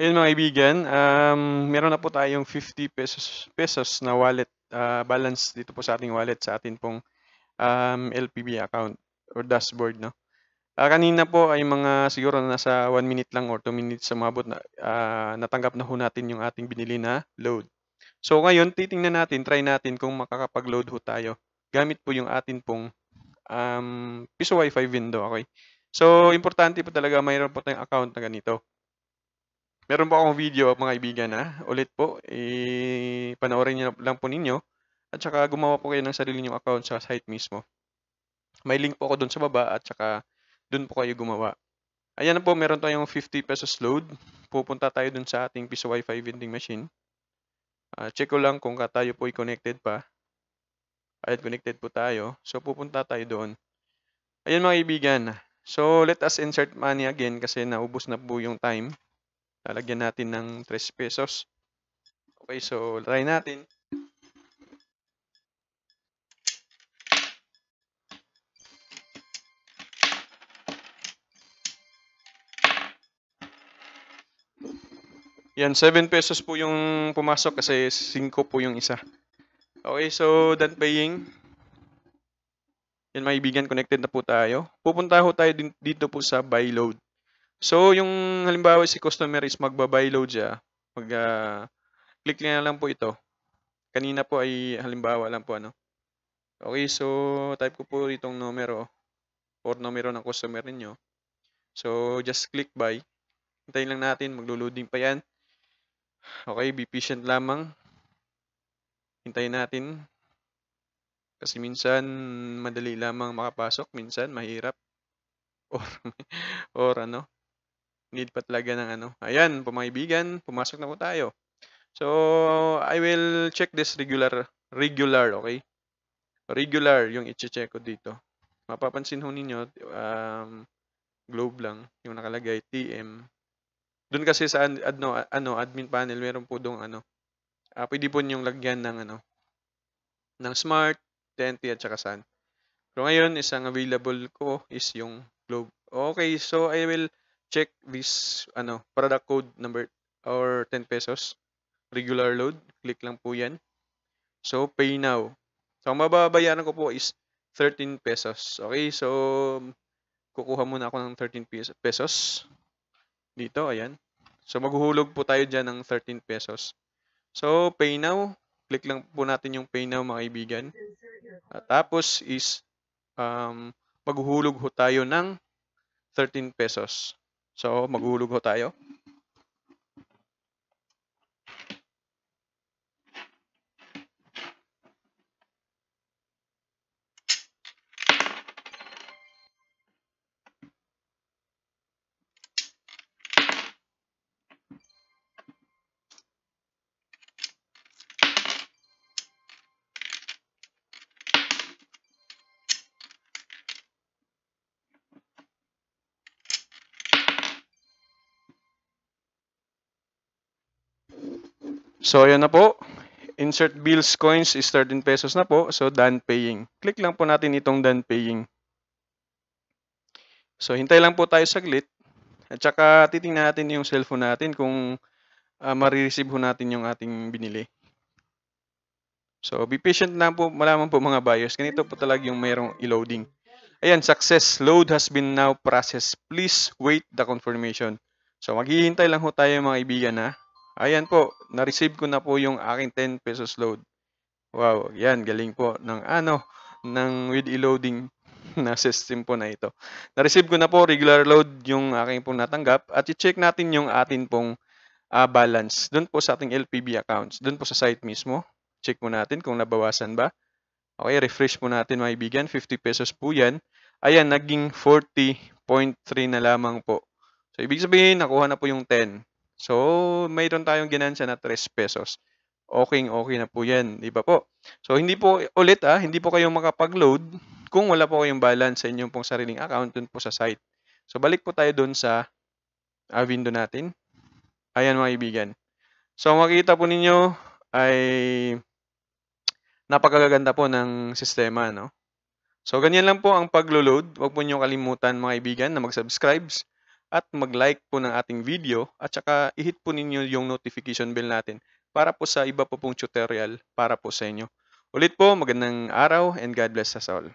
Ayun mga kaibigan, um, meron na po tayong 50 pesos, pesos na wallet uh, balance dito po sa ating wallet sa atin pong um, LPB account or dashboard. No? Uh, kanina po ay mga siguro nasa 1 minute lang or 2 minutes sa mabot na uh, natanggap na ho natin yung ating binili na load. So ngayon, titingnan natin, try natin kung makakapag-load ho tayo gamit po yung atin pong um, Piso Wi-Fi window. Okay? So, importante po talaga mayroon po tayong account na ganito. Meron po akong video mga kaibigan ha. Ulit po, eh, panoorin niyo lang po ninyo. At saka gumawa po kayo ng sarili ninyong account sa site mismo. May link po ako doon sa baba at saka doon po kayo gumawa. Ayan na po, meron tayong 50 pesos load. Pupunta tayo doon sa ating Piso Wi-Fi vending machine. Uh, check ko lang kung tayo po ay connected pa. Ayan, connected po tayo. So, pupunta tayo doon. Ayan mga kaibigan. So, let us insert money again kasi naubos na po yung time. Lalagyan natin ng 3 pesos. Okay, so try natin. Yan, 7 pesos po yung pumasok kasi 5 po yung isa. Okay, so done paying. Yan, maibigan, connected na po tayo. Pupunta ho tayo dito po sa buy load. So, yung halimbawa si customer is magba-buy load siya, mag uh, click niya lang po ito. Kanina po ay halimbawa lang po ano. Okay, so type ko po itong numero or numero ng customer ninyo. So, just click buy. Hintayin lang natin, maglo-loading pa yan. Okay, be patient lamang. Hintayin natin. Kasi minsan madali lamang makapasok, minsan mahirap. Or, or ano, need pa talaga ng ano. Ayan, pumaibigan, pumasok na po tayo. So, I will check this regular, regular, okay? Regular yung i-check ko dito. Mapapansin ho ninyo, um, globe lang, yung nakalagay, TM. Doon kasi sa ano, ano, admin panel, meron po doon ano, uh, pwede po yung lagyan ng ano, ng smart, TNT at saka sun. Pero ngayon, isang available ko is yung globe. Okay, so I will check this ano product code number or 10 pesos. Regular load click lang po yan. So pay now. So ang mababayaran ko po is 13 pesos. Okay so kukuha muna ako ng 13 pesos. Dito ayan. So maghuhulog po tayo dyan ng 13 pesos. So pay now. Click lang po natin yung pay now mga kaibigan. At tapos is um, maghuhulog ho tayo ng 13 pesos So, maghulog ho tayo. So, ayan na po. Insert bills coins is 13 pesos na po. So, done paying. Click lang po natin itong done paying. So, hintay lang po tayo saglit. At saka titingnan natin yung cellphone natin kung uh, marireceive ho natin yung ating binili. So, be patient lang po, malaman po mga buyers. Ganito po talaga yung mayroong i-loading. Ayan, success. Load has been now processed. Please wait the confirmation. So, maghihintay lang ho tayo mga ibigan ha. Ayan po, na-receive ko na po yung aking 10 pesos load. Wow, yan, galing po ng ano, ng with e-loading na system po na ito. Na-receive ko na po regular load yung aking pong natanggap at i-check natin yung atin pong uh, balance doon po sa ating LPB accounts, doon po sa site mismo. Check mo natin kung nabawasan ba. Okay, refresh po natin mga ibigan, 50 pesos po yan. Ayan, naging 40.3 na lamang po. So, ibig sabihin, nakuha na po yung 10. So, mayroon tayong ginansya na 3 pesos. Okay, okay na po yan. Di ba po? So, hindi po, ulit ah, hindi po kayo makapag-load kung wala po kayong balance sa inyong pong sariling account dun po sa site. So, balik po tayo dun sa uh, window natin. Ayan mga ibigan. So, makikita po ninyo ay napakaganda po ng sistema, no? So, ganyan lang po ang paglo-load. Huwag po niyo kalimutan mga ibigan na mag-subscribe at mag-like po ng ating video at saka i-hit po ninyo yung notification bell natin para po sa iba po pong tutorial para po sa inyo. Ulit po, magandang araw and God bless us all.